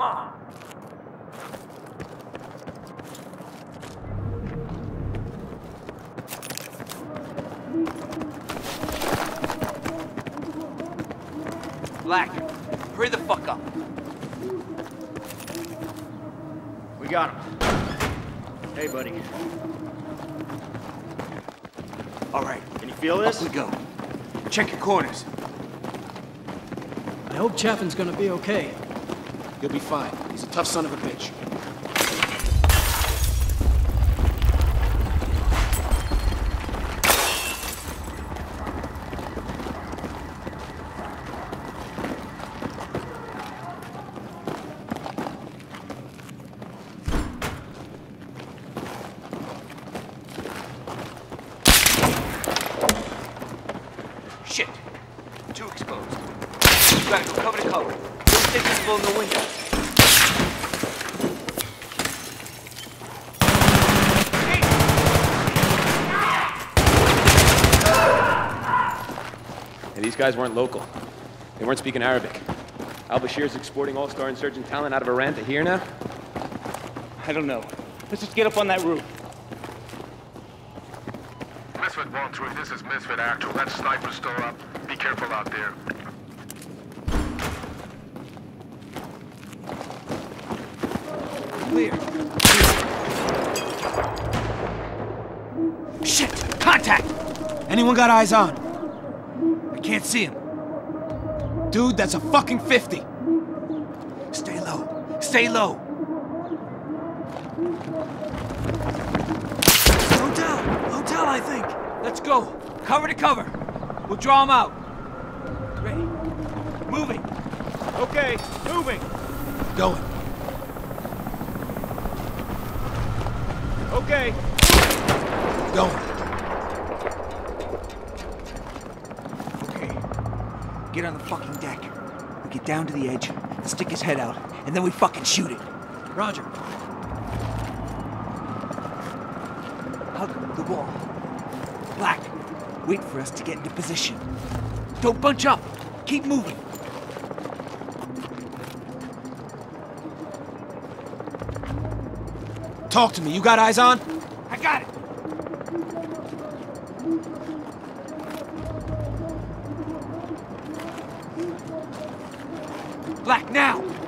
far. Black, hurry the fuck up. We got him. Hey, buddy. All right. Can you feel this? Up we go. Check your corners. I hope Chaffin's gonna be okay. You'll be fine. He's a tough son of a bitch. Shit. Too exposed. You gotta go cover to cover. Stay visible in the window. And these guys weren't local. They weren't speaking Arabic. Al-Bashir's exporting all-star insurgent talent out of Iran to here now? I don't know. Let's just get up on that roof. Misfit 1-3, this is Misfit Actual. That sniper's still up. Be careful out there. Clear. Shit! Contact! Anyone got eyes on? I can't see him. Dude, that's a fucking 50. Stay low. Stay low. Hotel! Hotel, I think! Let's go. Cover to cover. We'll draw him out. Ready. Moving. Okay, moving. Going. Okay. Going. Get on the fucking deck. We get down to the edge, stick his head out, and then we fucking shoot it. Roger. Hug the wall. Black, wait for us to get into position. Don't bunch up. Keep moving. Talk to me. You got eyes on? I got it. Now!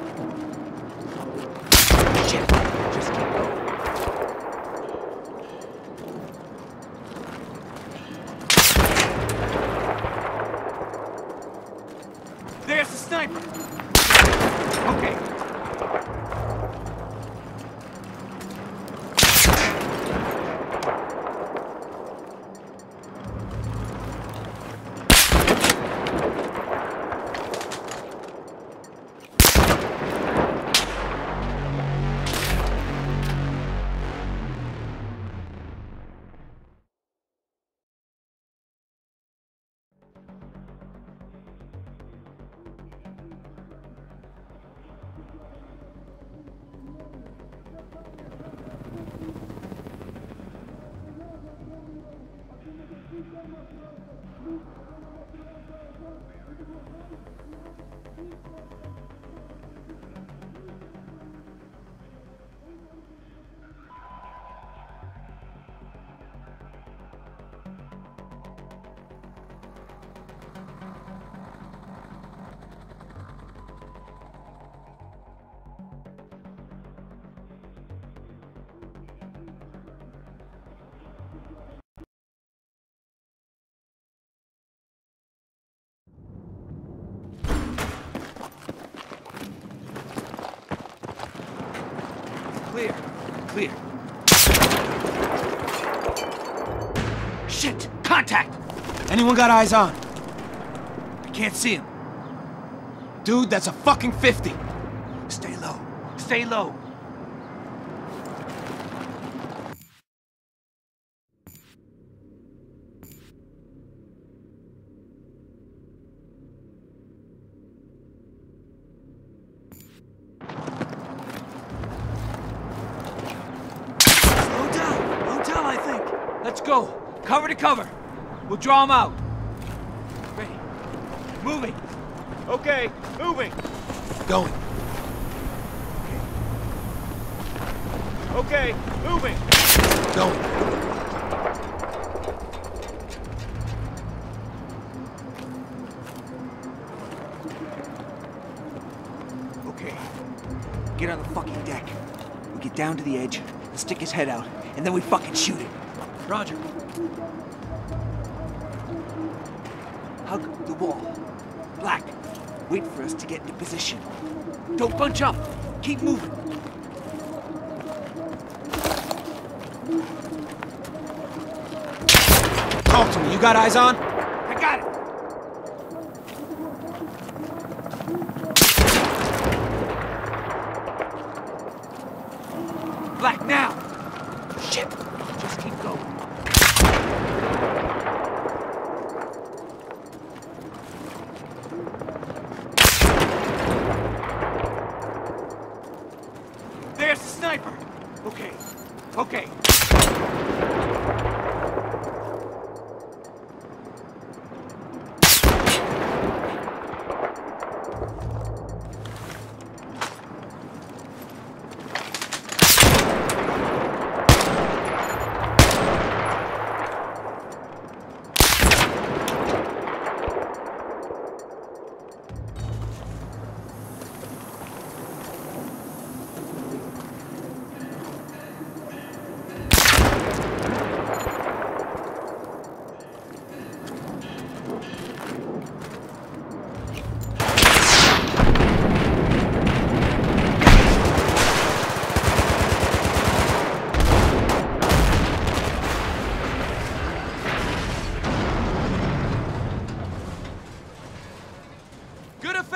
Clear. Clear. Shit! Contact! Anyone got eyes on? I can't see him. Dude, that's a fucking 50. Stay low. Stay low. Let's go. Cover to cover. We'll draw them out. Ready. Moving. Okay, moving. Going. Okay, moving. Going. Okay. Get on the fucking deck. We get down to the edge, and stick his head out, and then we fucking shoot him. Roger. Hug the wall. Black, wait for us to get into position. Don't bunch up. Keep moving. Talk to me. You got eyes on? I got it.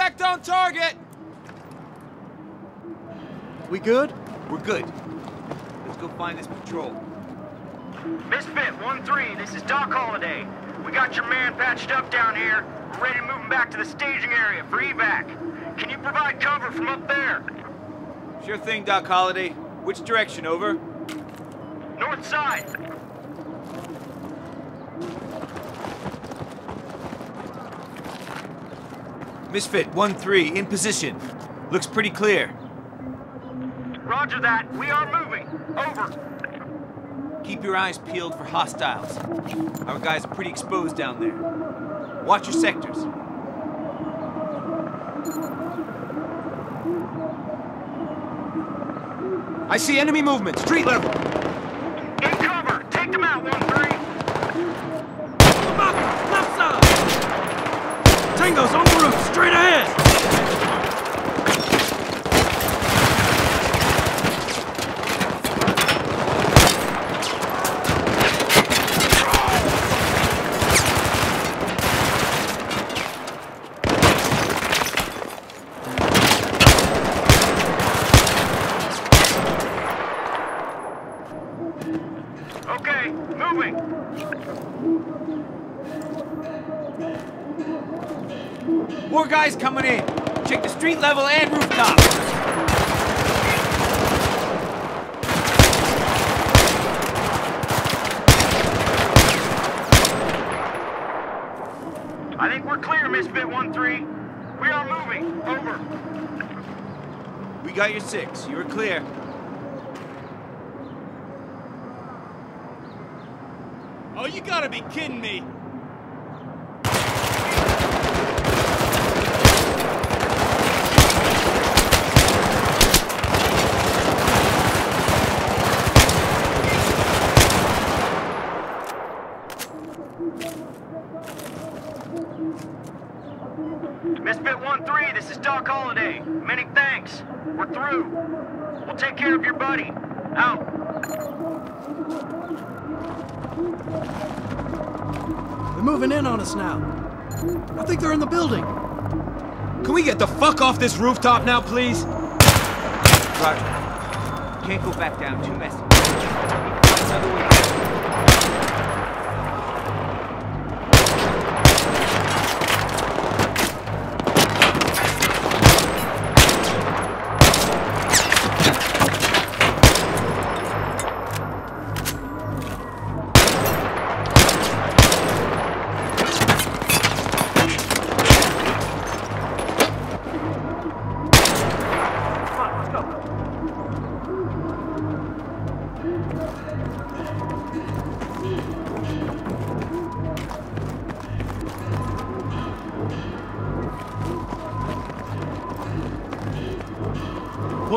Good on target! We good? We're good. Let's go find this patrol. Misfit 1-3, this is Doc Holliday. We got your man patched up down here. We're ready to move him back to the staging area for evac. Can you provide cover from up there? Sure thing, Doc Holliday. Which direction, over? North side. Misfit 1-3, in position. Looks pretty clear. Roger that. We are moving. Over. Keep your eyes peeled for hostiles. Our guys are pretty exposed down there. Watch your sectors. I see enemy movement. Street level. In cover. Take them out, 1-3. Maka! Tango's on the roof, straight ahead! Okay, moving. More guys coming in. Check the street level and rooftop. I think we're clear, Misfit 1-3. We are moving. Over. We got your six. You're clear. Oh, you gotta be kidding me! Misfit 1-3, this is Doc Holliday. Many thanks. We're through. We'll take care of your buddy. Out. They're moving in on us now. I think they're in the building. Can we get the fuck off this rooftop now, please? Roger. Can't go back down. Too messy.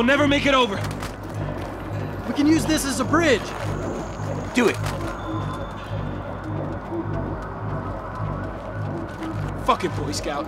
We'll never make it over. We can use this as a bridge. Do it. Fuck it, Boy Scout.